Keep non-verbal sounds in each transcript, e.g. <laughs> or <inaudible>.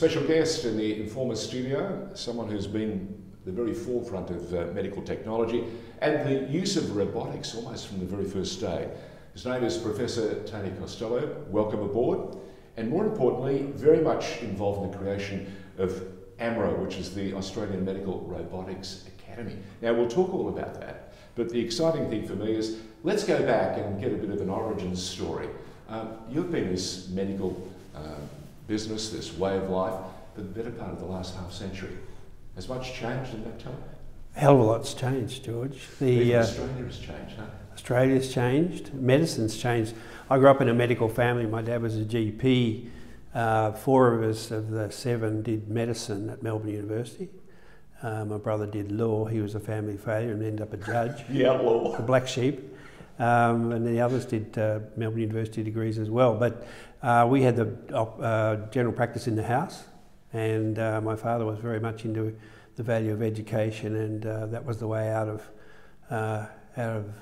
special guest in the Informer studio, someone who's been the very forefront of uh, medical technology and the use of robotics almost from the very first day. His name is Professor Tony Costello. Welcome aboard. And more importantly, very much involved in the creation of AMRA, which is the Australian Medical Robotics Academy. Now, we'll talk all about that, but the exciting thing for me is let's go back and get a bit of an origin story. Um, you've been this medical um, business, this way of life, for the better part of the last half century. Has much changed in that time? A hell of a lot's changed, George. The, uh, Australia has changed, huh? Australia's changed, medicine's changed. I grew up in a medical family. My dad was a GP. Uh, four of us of the seven did medicine at Melbourne University. Uh, my brother did law. He was a family failure and ended up a judge. <laughs> yeah, law. The black sheep. Um, and the others did uh, Melbourne University degrees as well. But uh, we had the uh, general practice in the house, and uh, my father was very much into the value of education, and uh, that was the way out of uh, out of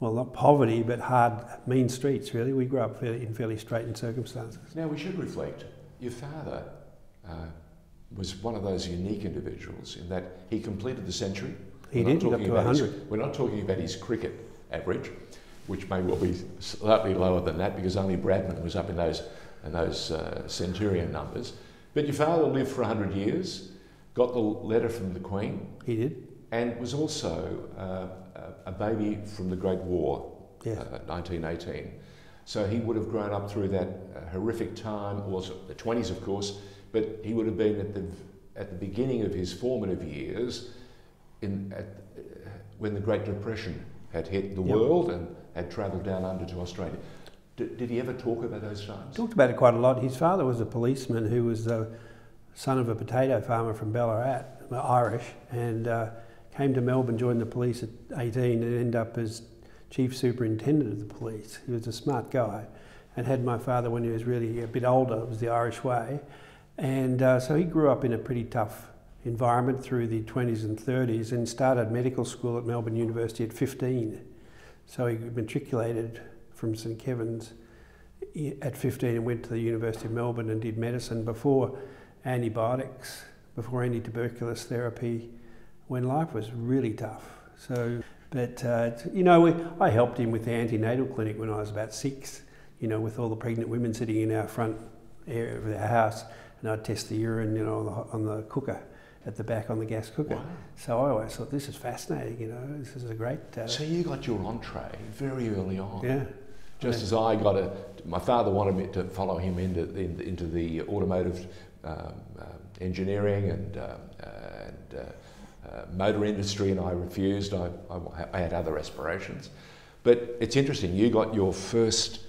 well, not poverty, but hard, mean streets. Really, we grew up in fairly straitened circumstances. Now we should reflect. Your father was one of those unique individuals in that he completed the century. He we're did, up to 100. His, we're not talking about his cricket average, which may well be slightly lower than that because only Bradman was up in those, in those uh, centurion numbers. But your father lived for 100 years, got the letter from the Queen. He did. And was also uh, a baby from the Great War, yes. uh, 1918. So he would have grown up through that uh, horrific time, also the 20s, of course, but he would have been at the, at the beginning of his formative years in, at, uh, when the Great Depression had hit the yep. world and had travelled down under to Australia. D- did he ever talk about those times? Talked about it quite a lot. His father was a policeman who was the son of a potato farmer from Ballarat, Irish, and uh, came to Melbourne, joined the police at 18, and ended up as chief superintendent of the police. He was a smart guy, and had my father when he was really a bit older. It was the Irish way, and uh, so he grew up in a pretty tough environment through the 20s and 30s, and started medical school at Melbourne University at 15. So he matriculated from St Kevin's at 15 and went to the University of Melbourne and did medicine before antibiotics, before anti-tuberculosis therapy, when life was really tough. So, but uh, you know, we, I helped him with the antenatal clinic when I was about six. You know, with all the pregnant women sitting in our front area of the house, and I'd test the urine, you know, on the, on the cooker at the back on the gas cooker. Wow. So I always thought this is fascinating. You know, this is a great. Uh, so you got your entree very early on. Yeah. Just yeah. as I got a, my father wanted me to follow him into in, into the automotive um, uh, engineering and, uh, and uh, uh, motor industry, and I refused. I, I, I, had other aspirations, but it's interesting. You got your first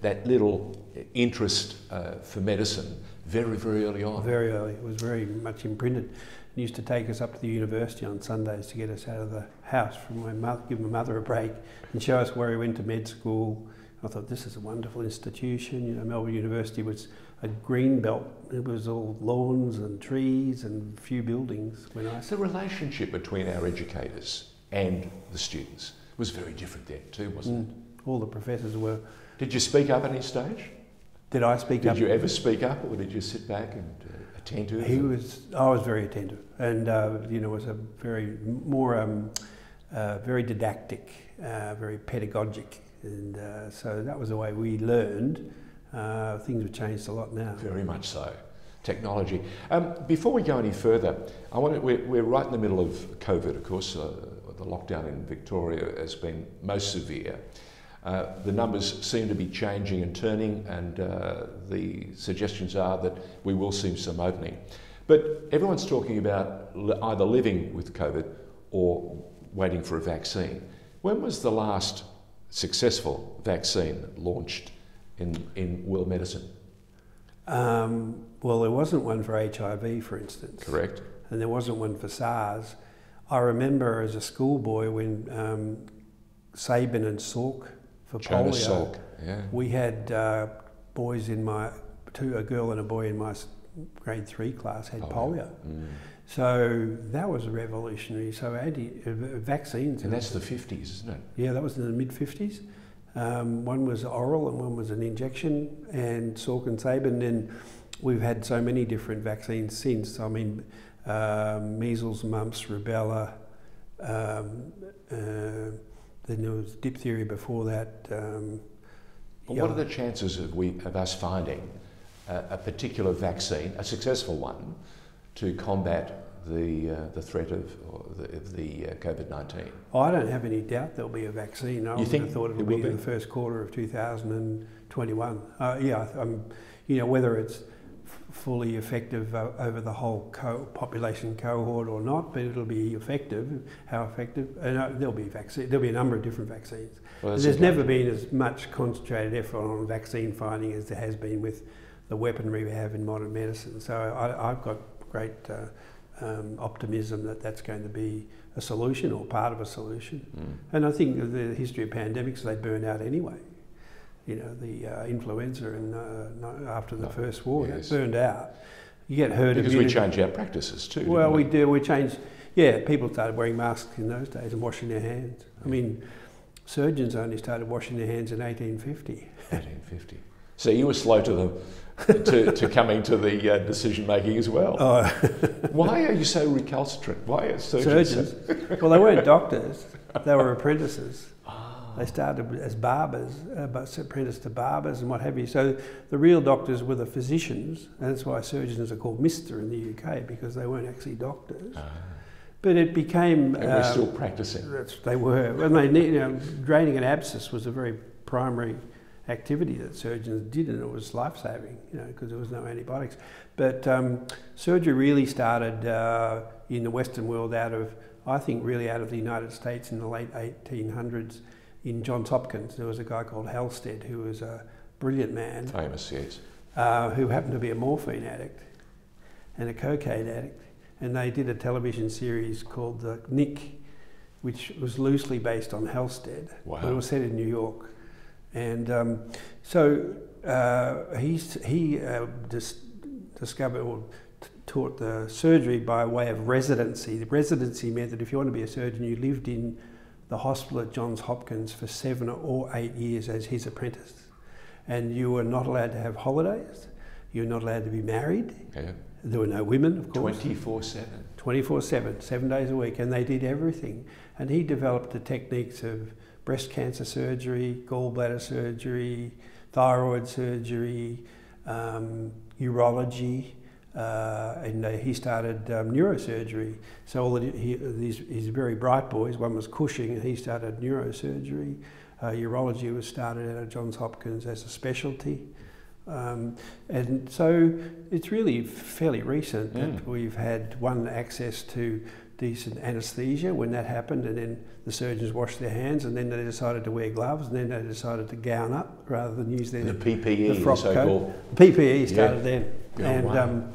that little interest uh, for medicine very, very early on. Very early. It was very much imprinted. Used to take us up to the university on Sundays to get us out of the house from my mother, give my mother a break, and show us where he went to med school. I thought this is a wonderful institution. You know, Melbourne University was a green belt. It was all lawns and trees and few buildings. When I the relationship between our educators and the students was very different then too, wasn't mm. it? All the professors were. Did you speak up at any stage? Did I speak did up? Did you ever speak up, or did you sit back and uh, attend to it? He was. I was very attentive, and uh, you know, was a very more um, uh, very didactic, uh, very pedagogic, and uh, so that was the way we learned. Uh, things have changed a lot now. Very much so. Technology. Um, before we go any further, I want to, we're, we're, right in the middle of COVID, of course. the lockdown in Victoria has been most severe. Uh, the numbers seem to be changing and turning, and uh, the suggestions are that we will see some opening. But everyone's talking about either living with COVID or waiting for a vaccine. When was the last successful vaccine launched in, in world medicine? Um, well, there wasn't one for HIV, for instance. Correct. And there wasn't one for SARS. I remember as a schoolboy when um, Sabin and Salk for Jonas polio. Salk, yeah. We had uh, boys in my two, a girl and a boy in my grade three class had polio. Mm. So that was revolutionary. So anti uh, vaccines. And that's the 50s, isn't it? Yeah, that was in the mid 50s. Um, one was oral and one was an injection, and Salk and Sabin then we've had so many different vaccines since. I mean, um, measles, mumps, rubella. Um, uh, then there was diphtheria before that. Um, what are the chances of, we, of us finding a, a particular vaccine, a successful one, to combat the, uh, the threat of the, the uh, COVID 19? Oh, I don't have any doubt there'll be a vaccine. I you think thought it'll it be, be in the first quarter of 2021. Uh, yeah, um, you know, whether it's fully effective uh, over the whole co- population cohort or not, but it'll be effective. How effective? And uh, there'll be vaccine. There'll be a number of different vaccines. Well, there's never been as much concentrated effort on vaccine finding as there has been with the weaponry we have in modern medicine. So I, have got great uh, um, optimism that that's going to be a solution or part of a solution. Mm. And I think the history of pandemics, they burn out anyway. You know, the uh, influenza and uh, after the no. First War, yes. burned out. You get herd because immunity. we change our practices too. Well, we? we? do. We change. Yeah, people started wearing masks in those days and washing their hands. I mean, surgeons only started washing their hands in 1850. 1850. So you were slow to the to, to coming to the uh, decision making as well. Oh. <laughs> Why are you so recalcitrant? Why are surgeons? Surgeons. well, they weren't doctors; they were apprentices. They started as barbers, uh, but apprenticed to barbers and what have you. So the real doctors were the physicians, and that's why surgeons are called Mister in the UK because they weren't actually doctors. Ah. But it became. And we're uh, still practicing. They were. And they, you know, draining an abscess was a very primary activity that surgeons did, and it was life saving, you know, because there was no antibiotics. But um, surgery really started uh, in the Western world out of, I think, really out of the United States in the late 1800s. In Johns Hopkins, there was a guy called Halsted who was a brilliant man. Famous, yes. Uh, who happened to be a morphine addict and a cocaine addict. And they did a television series called The Knick, which was loosely based on Halsted. Wow. But it was set in New York. And um, so uh, he uh, dis- discovered or t- taught the surgery by way of residency. The residency meant that if you want to be a surgeon, you lived in the hospital at Johns Hopkins for seven or eight years as his apprentice. And you were not allowed to have holidays. You were not allowed to be married. Yeah. There were no women, of course. 24 7. 24 7, seven days a week. And they did everything. And he developed the techniques of breast cancer surgery, gallbladder surgery, thyroid surgery, um, urology, uh, and uh, he started um, neurosurgery. So all the, he, these, these very bright boys, one was Cushing, and he started neurosurgery. Uh, urology was started at Johns Hopkins as a specialty. Um, and so it's really fairly recent that mm. we've had one access to decent anaesthesia when that happened, and then the surgeons washed their hands, and then they decided to wear gloves, and then they decided to gown up rather than use their the PPE, the frock so coat. PPE started yeah. then, oh, and wow. um,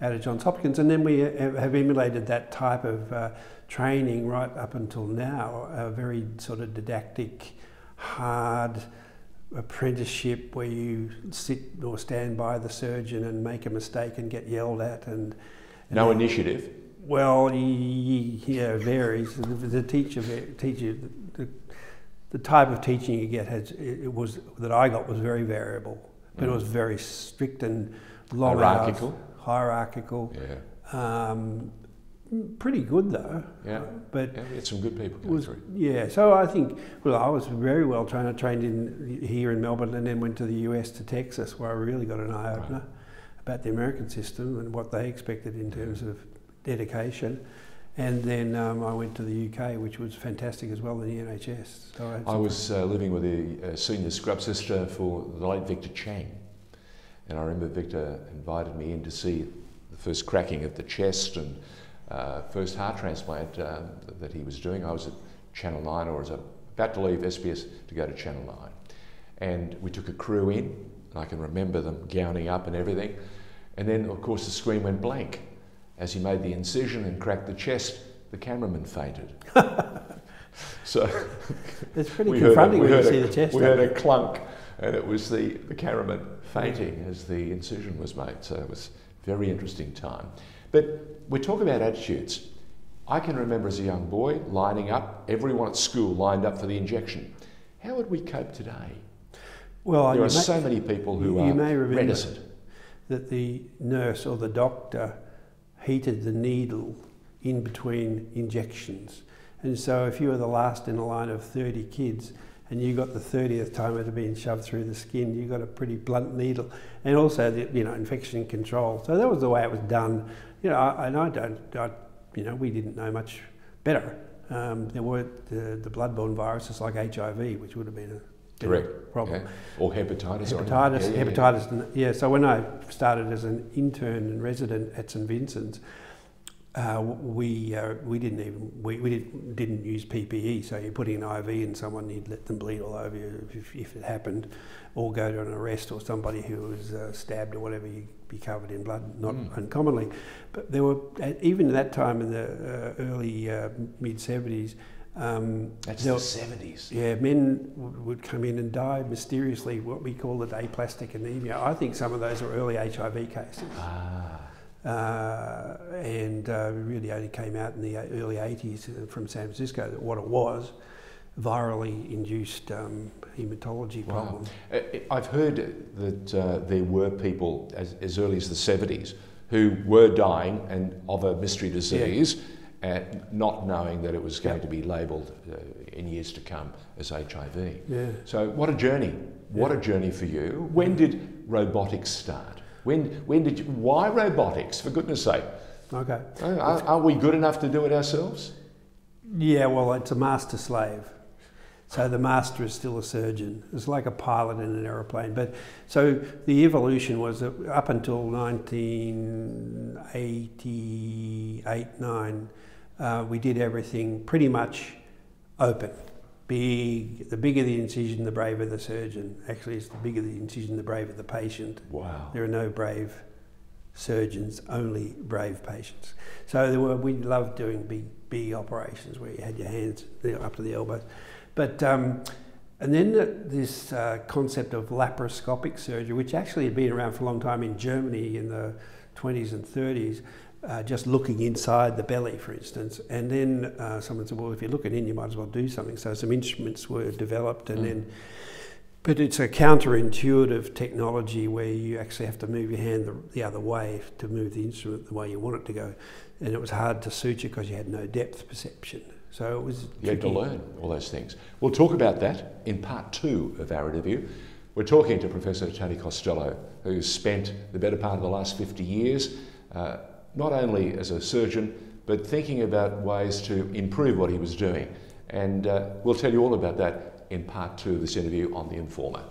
out of Johns Hopkins, and then we have emulated that type of uh, training right up until now, a very sort of didactic, hard apprenticeship where you sit or stand by the surgeon and make a mistake and get yelled at and, and no initiative well, yeah, it varies. The, teacher, teacher, the, the type of teaching you get has it was that I got was very variable, but mm. it was very strict and long hierarchical. Hours, hierarchical. Yeah. Um, pretty good though. Yeah. But yeah, we had some good people was, through. Yeah. So I think well, I was very well trained. I trained in here in Melbourne and then went to the US to Texas, where I really got an eye opener. Right. About the American system and what they expected in terms of dedication. And then um, I went to the UK, which was fantastic as well, the NHS. So I, I was uh, living with a, a, senior scrub sister for the late Victor Chang. And I remember Victor invited me in to see the first cracking of the chest and uh, first heart transplant um, that he was doing. I was at Channel 9 or was about to leave SBS to go to Channel 9. And we took a crew in, and I can remember them gowning up and everything. And then, of course, the screen went blank. As he made the incision and cracked the chest, the cameraman fainted. <laughs> so it's pretty confronting when you see a, the chest. We heard a clunk, and it was the, the cameraman fainting as the incision was made. So it was a very interesting time. But we talk about attitudes. I can remember as a young boy lining up, everyone at school lined up for the injection. How would we cope today? Well, there are may, so many people who are reticent that the nurse or the doctor heated the needle in between injections. And so if you were the last in a line of 30 kids and you got the 30th time it had been shoved through the skin, you got a pretty blunt needle. And also, the, you know, infection control. So that was the way it was done. You know, I, and I don't, I, you know, we didn't know much better. Um, there weren't the, the bloodborne viruses like HIV, which would have been a Correct. problem. Yeah. Or hepatitis. Hepatitis, yeah, yeah, hepatitis, yeah. So when I started as an intern and resident at St Vincent's, uh, we uh, we didn't even we, we did, didn't use PPE. So you put in an IV in someone, you'd let them bleed all over you if, if it happened, or go to an arrest or somebody who was uh, stabbed or whatever. You'd be covered in blood, not Mm. uncommonly. But there were even at that time in the uh, early uh, mid seventies. Um, That's the 70s. yeah, men would, would come in and die mysteriously, what we call the aplastic anemia. I think some of those are early HIV cases. Ah. Uh, and uh, really only came out in the early 80s from San Francisco that what it was virally induced um, hematology Wow. problem. Uh, I've heard that uh, there were people as, as early as the 70s who were dying and of a mystery disease, and not knowing that it was going to be labelled uh, in years to come as HIV. Yeah. So what a journey! What a journey for you. When did robotics start? When, when did you, why robotics? For goodness sake, Okay. are, are are we good enough to do it ourselves? Yeah, well, it's a master slave. So the master is still a surgeon. It's like a pilot in an aeroplane. But so the evolution was up until 1988, 9, uh, we did everything pretty much open. Big, the bigger the incision, the braver the surgeon. Actually, it's the bigger the incision, the braver the patient. Wow. There are no brave surgeons, only brave patients. So there were, we loved doing big, big operations where you had your hands up to the elbows. But, um, and then the, this uh, concept of laparoscopic surgery, which actually had been around for a long time in Germany in the 20s and 30s, uh, just looking inside the belly, for instance. And then uh, someone said, well, if you're looking in, you might as well do something. So some instruments were developed and Mm. then but it's a counterintuitive technology where you actually have to move your hand the, the other way to move the instrument the way you want it to go. And it was hard to suture because you had no depth perception. So it was You had to learn all those things. We'll talk about that in part two of our interview. We're talking to Professor Tony Costello, who's spent the better part of the last 50 years uh, not only as a surgeon, but thinking about ways to improve what he was doing. And uh, we'll tell you all about that in part two of this interview on The Informer.